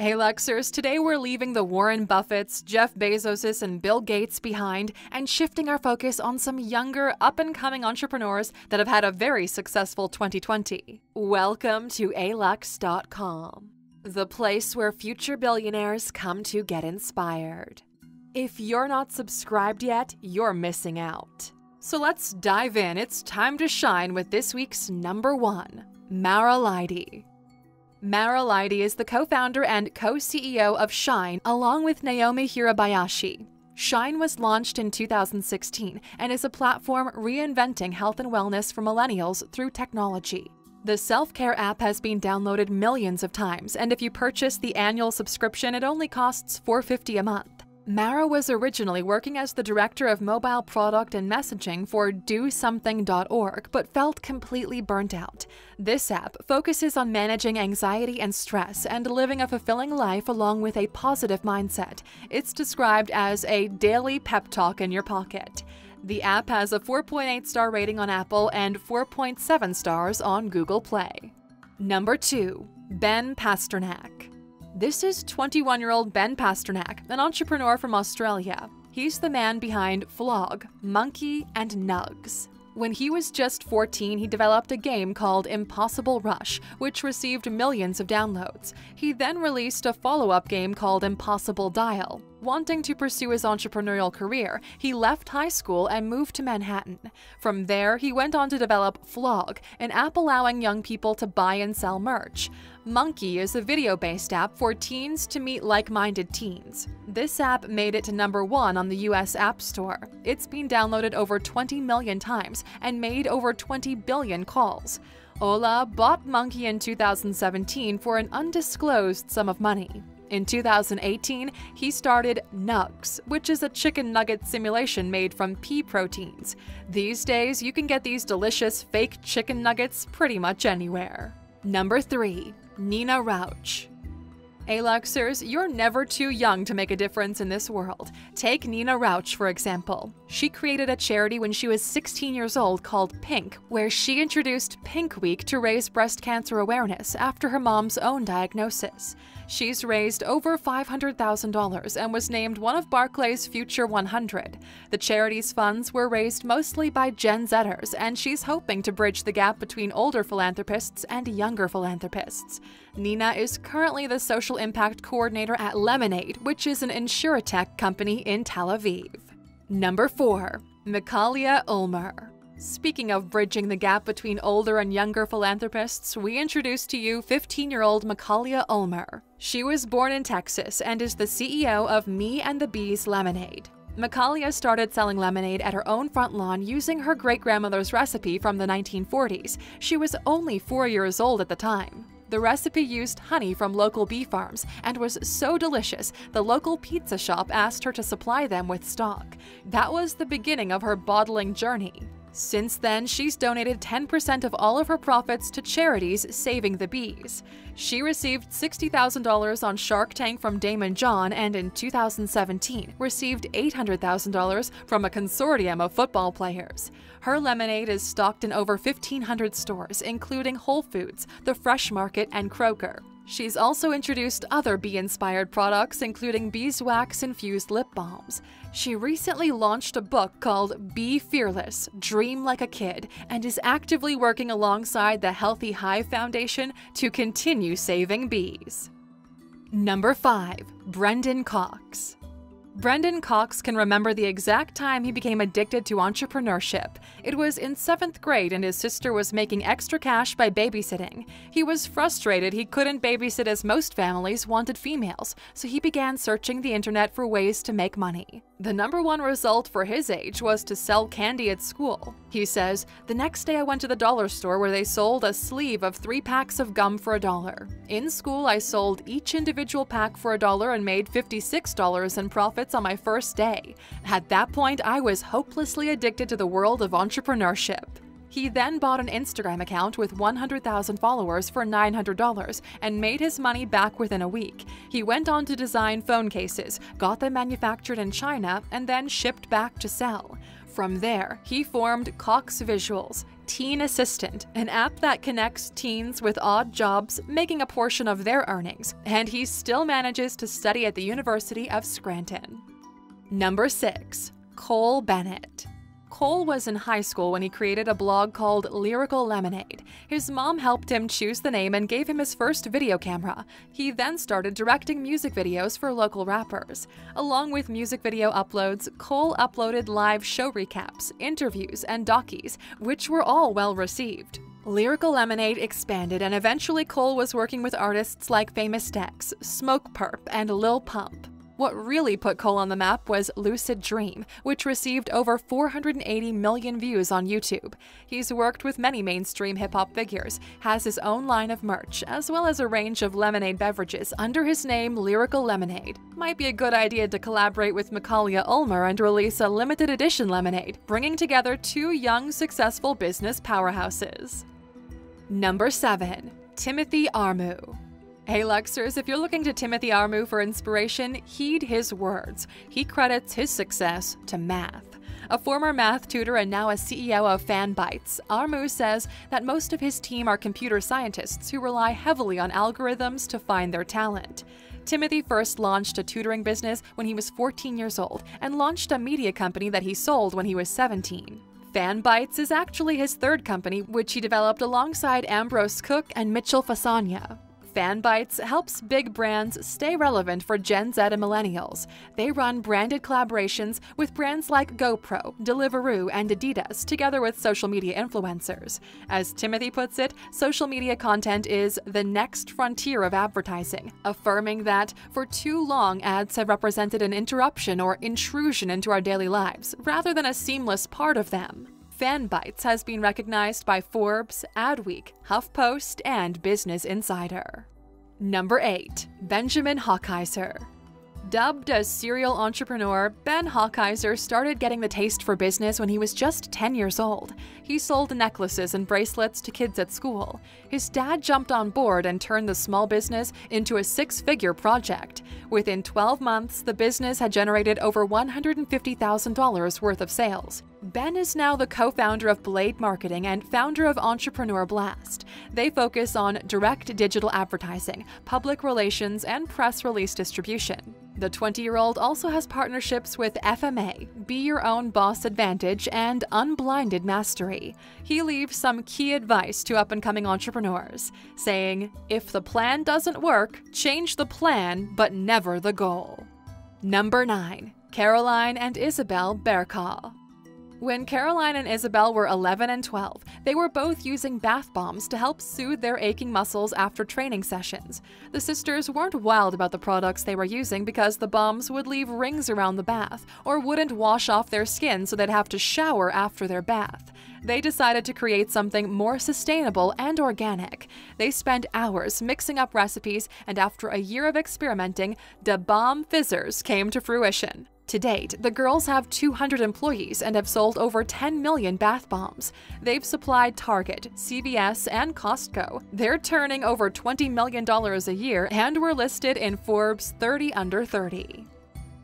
Hey Luxers, today we're leaving the Warren Buffetts, Jeff Bezoses, and Bill Gates behind and shifting our focus on some younger, up and coming entrepreneurs that have had a very successful 2020. Welcome to alux.com, the place where future billionaires come to get inspired. If you're not subscribed yet, you're missing out. So let's dive in. It's time to shine with this week's number one, Marah Lidey. Marah Lidey is the co founder and co CEO of Shine, along with Naomi Hirabayashi. Shine was launched in 2016 and is a platform reinventing health and wellness for millennials through technology. The self care app has been downloaded millions of times, and if you purchase the annual subscription, it only costs $4.50 a month. Marah was originally working as the director of mobile product and messaging for DoSomething.org, but felt completely burnt out. This app focuses on managing anxiety and stress and living a fulfilling life along with a positive mindset. It's described as a daily pep talk in your pocket. The app has a 4.8 star rating on Apple and 4.7 stars on Google Play. Number 2. Ben Pasternak. This is 21 year old Ben Pasternak, an entrepreneur from Australia. He's the man behind Flogg, Monkey, and Nuggs. When he was just 14, he developed a game called Impossible Rush, which received millions of downloads. He then released a follow up game called Impossible Dial. Wanting to pursue his entrepreneurial career, he left high school and moved to Manhattan. From there, he went on to develop Flogg, an app allowing young people to buy and sell merch. Monkey is a video based app for teens to meet like minded teens. This app made it to number one on the US App Store. It's been downloaded over 20 million times and made over 20 billion calls. Holla bought Monkey in 2017 for an undisclosed sum of money. In 2018, he started Nuggs, which is a chicken nugget simulation made from pea proteins. These days, you can get these delicious fake chicken nuggets pretty much anywhere. Number 3. Nina Rauch. Aluxers, you're never too young to make a difference in this world. Take Nina Rauch, for example. She created a charity when she was 16 years old called Pink, where she introduced Pink Week to raise breast cancer awareness after her mom's own diagnosis. She's raised over $500,000 and was named one of Barclay's Future 100. The charity's funds were raised mostly by Gen Zers, and she's hoping to bridge the gap between older philanthropists and younger philanthropists. Nina is currently the social impact coordinator at Lemonade, which is an insurtech company in Tel Aviv. Number 4. Mikaila Ulmer. Speaking of bridging the gap between older and younger philanthropists, we introduce to you 15 year old Mikaila Ulmer. She was born in Texas and is the CEO of Me and the Bees Lemonade. Mikaila started selling lemonade at her own front lawn using her great grandmother's recipe from the 1940s. She was only four years old at the time. The recipe used honey from local bee farms and was so delicious, the local pizza shop asked her to supply them with stock. That was the beginning of her bottling journey. Since then, she's donated 10% of all of her profits to charities saving the bees. She received $60,000 on Shark Tank from Daymond John and in 2017 received $800,000 from a consortium of football players. Her lemonade is stocked in over 1,500 stores, including Whole Foods, The Fresh Market, and Kroger. She's also introduced other bee inspired products, including beeswax infused lip balms. She recently launched a book called Be Fearless Dream Like a Kid and is actively working alongside the Healthy Hive Foundation to continue saving bees. Number 5. Brendon Cox. Brendon Cox can remember the exact time he became addicted to entrepreneurship. It was in seventh grade, and his sister was making extra cash by babysitting. He was frustrated he couldn't babysit as most families wanted females, so he began searching the internet for ways to make money. The number one result for his age was to sell candy at school. He says, The next day I went to the dollar store where they sold a sleeve of three packs of gum for a dollar. In school, I sold each individual pack for a dollar and made $56 in profits on my first day. At that point, I was hopelessly addicted to the world of entrepreneurship. He then bought an Instagram account with 100,000 followers for $900 and made his money back within a week. He went on to design phone cases, got them manufactured in China, and then shipped back to sell. From there, he formed Cox Visuals, Teen Assistant, an app that connects teens with odd jobs, making a portion of their earnings, and he still manages to study at the University of Scranton. Number 6. Cole Bennett. Cole was in high school when he created a blog called Lyrical Lemonade. His mom helped him choose the name and gave him his first video camera. He then started directing music videos for local rappers. Along with music video uploads, Cole uploaded live show recaps, interviews, and dockies, which were all well received. Lyrical Lemonade expanded, and eventually Cole was working with artists like Famous Dex, Smokepurpp, and Lil Pump. What really put Cole on the map was Lucid Dream, which received over 480 million views on YouTube. He's worked with many mainstream hip hop figures, has his own line of merch, as well as a range of lemonade beverages under his name Lyrical Lemonade. Might be a good idea to collaborate with Mikaila Ulmer and release a limited edition lemonade, bringing together two young, successful business powerhouses. Number 7. Timothy Armoo Hey Luxers, if you're looking to Timothy Armoo for inspiration, heed his words. He credits his success to math. A former math tutor and now a CEO of FanBytes, Armoo says that most of his team are computer scientists who rely heavily on algorithms to find their talent. Timothy first launched a tutoring business when he was 14 years old and launched a media company that he sold when he was 17. FanBytes is actually his third company, which he developed alongside Ambrose Cook and Mitchell Fasanya. FanBytes helps big brands stay relevant for Gen Z and millennials. They run branded collaborations with brands like GoPro, Deliveroo, and Adidas, together with social media influencers. As Timothy puts it, social media content is the next frontier of advertising, affirming that for too long ads have represented an interruption or intrusion into our daily lives, rather than a seamless part of them. FanBytes has been recognized by Forbes, Adweek, HuffPost, and Business Insider. Number 8. Benjamin Hochheiser Dubbed a serial entrepreneur, Ben Hochheiser started getting the taste for business when he was just 10 years old. He sold necklaces and bracelets to kids at school. His dad jumped on board and turned the small business into a six figure project. Within 12 months, the business had generated over $150,000 worth of sales. Ben is now the co founder of Blade Marketing and founder of Entrepreneur Blast. They focus on direct digital advertising, public relations, and press release distribution. The 20 year old also has partnerships with FMA, Be Your Own Boss Advantage, and Unblinded Mastery. He leaves some key advice to up and coming entrepreneurs, saying, If the plan doesn't work, change the plan, but never the goal. Number 9. Caroline and Isabel Bercaw. When Caroline and Isabel were 11 and 12, they were both using bath bombs to help soothe their aching muscles after training sessions. The sisters weren't wild about the products they were using because the bombs would leave rings around the bath or wouldn't wash off their skin so they'd have to shower after their bath. They decided to create something more sustainable and organic. They spent hours mixing up recipes, and after a year of experimenting, Da Bomb Fizzers came to fruition. To date, the girls have 200 employees and have sold over 10 million bath bombs. They've supplied Target, CVS, and Costco. They're turning over $20 million a year and were listed in Forbes 30 Under 30.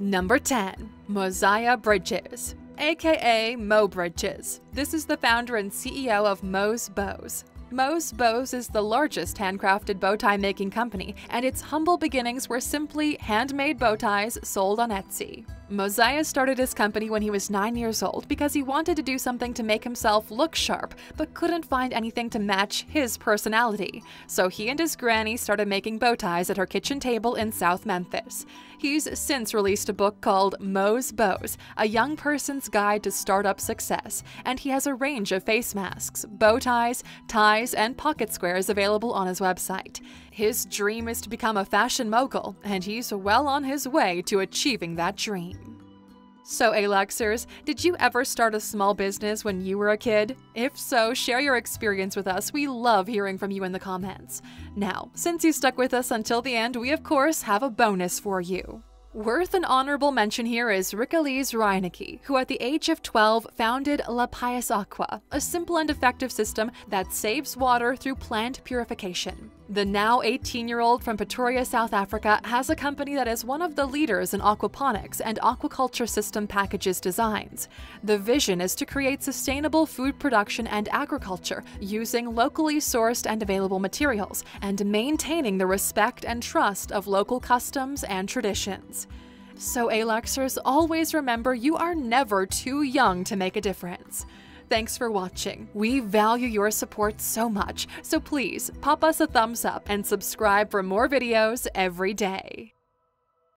Number 10. Moziah Bridges aka Mo Bridges. This is the founder and CEO of Mo's Bows. Mo's Bows is the largest handcrafted bow tie making company, and its humble beginnings were simply handmade bow ties sold on Etsy. Moziah started his company when he was 9 years old because he wanted to do something to make himself look sharp, but couldn't find anything to match his personality. So he and his granny started making bow ties at her kitchen table in South Memphis. He's since released a book called Mo's Bows, a young person's guide to startup success, and he has a range of face masks, bow ties, ties, and pocket squares available on his website. His dream is to become a fashion mogul, and he's well on his way to achieving that dream. So, Aluxers, did you ever start a small business when you were a kid? If so, share your experience with us. We love hearing from you in the comments. Now, since you stuck with us until the end, we of course have a bonus for you. Worth an honorable mention here is Rickalise Reinecke, who at the age of 12 founded La Pious Aqua, a simple and effective system that saves water through plant purification. The now 18 year old from Pretoria, South Africa, has a company that is one of the leaders in aquaponics and aquaculture system packages designs. The vision is to create sustainable food production and agriculture using locally sourced and available materials and maintaining the respect and trust of local customs and traditions. So, Aluxers, always remember you are never too young to make a difference. Thanks for watching. We value your support so much, so please pop us a thumbs up and subscribe for more videos every day.